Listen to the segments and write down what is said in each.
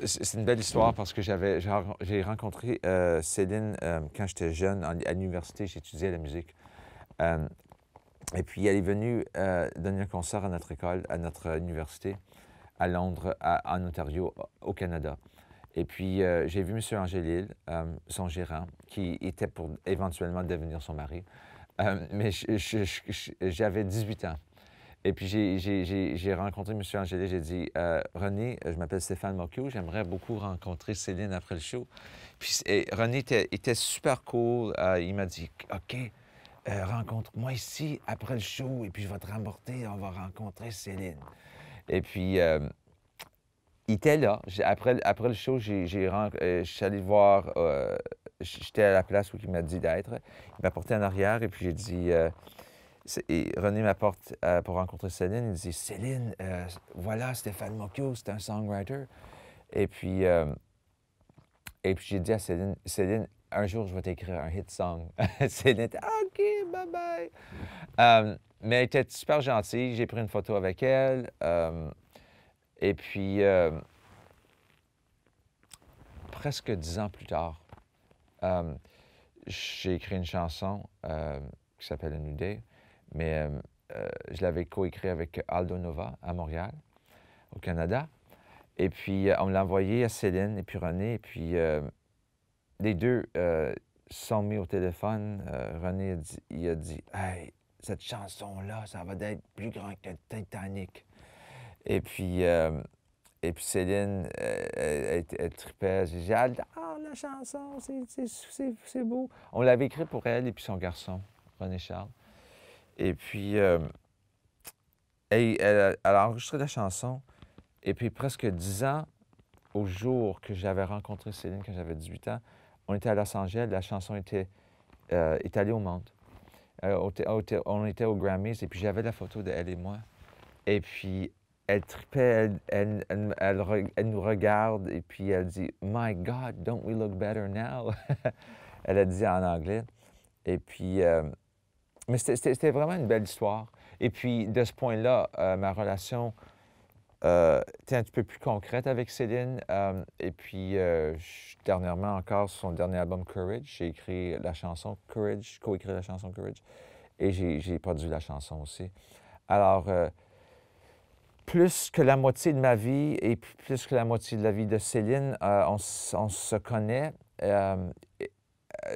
C'est une belle histoire parce que j'avais, j'ai rencontré euh, Céline euh, quand j'étais jeune à l'université, j'étudiais la musique. Euh, et puis elle est venue donner un concert à notre école, à notre université, à Londres, en Ontario, au Canada. Et puis j'ai vu M. Angélil, son gérant, qui était pour éventuellement devenir son mari. mais j'avais 18 ans. Et puis, j'ai rencontré M. Angélé, j'ai dit euh, René, je m'appelle Stéphane Mocchio, j'aimerais beaucoup rencontrer Céline après le show. Puis René était, super cool. Euh, il m'a dit OK, euh, rencontre-moi ici après le show, et puis je vais te remporter, on va rencontrer Céline. Et puis, il était là. Après, après le show, j'ai, je suis allé voir, j'étais à la place où il m'a dit d'être. Il m'a porté en arrière, et puis j'ai dit et René m'apporte euh, pour rencontrer Céline. Il dit Céline, euh, voilà Stéphane Mocchio, c'est un songwriter. Et puis, euh, et puis j'ai dit à Céline Céline, un jour, je vais t'écrire un hit song. Céline était OK, bye bye. mais elle était super gentille. J'ai pris une photo avec elle. et puis, presque dix ans plus tard, j'ai écrit une chanson qui s'appelle A New. Mais euh, euh, je l'avais coécrit avec Aldo Nova à Montréal, au Canada. Et puis, euh, on l'a envoyé à Céline et puis René. Et puis, les deux sont mis au téléphone. René a dit, il a dit Hey, cette chanson-là, ça va être plus grand que Titanic. Et puis, et puis Céline, elle, elle. J'ai dit Ah, la chanson, c'est beau. On l'avait écrit pour elle et puis son garçon, René Charles. Et puis, euh, elle, a enregistré la chanson. Et puis, presque dix ans au jour que j'avais rencontré Céline, quand j'avais 18 ans, on était à Los Angeles, la chanson était, euh, allée au monde. Euh, on était aux Grammys, et puis j'avais la photo d'elle et moi. Et puis, elle tripait, elle, elle, nous regarde, et puis elle dit « My God, don't we look better now? » Elle a dit en anglais. Et puis, mais c'était vraiment une belle histoire. Et puis, de ce point-là, euh, ma relation euh, était un petit peu plus concrète avec Céline. Euh, et puis, dernièrement encore, sur son dernier album Courage, j'ai écrit la chanson Courage, co-écrit la chanson Courage. Et j'ai produit la chanson aussi. Alors, plus que la moitié de ma vie et plus que la moitié de la vie de Céline, on, se connaît.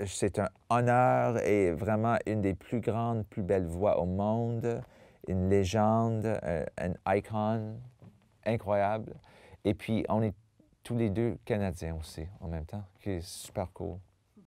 C'est un honneur et vraiment une des plus grandes, plus belles voix au monde, une légende, un icon incroyable. Et puis, on est tous les deux Canadiens aussi en même temps, qui est super cool.